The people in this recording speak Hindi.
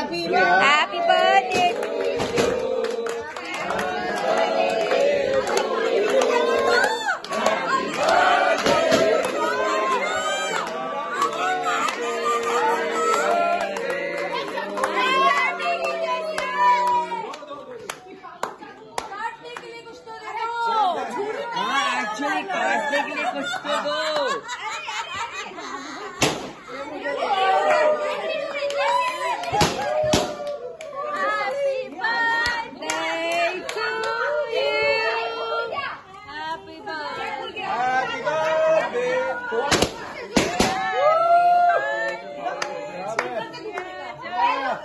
Happy birthday. काटने के लिए कुछ तो देखो हाँ एक्चुअली काटने के लिए कुछ तो दो Yeah.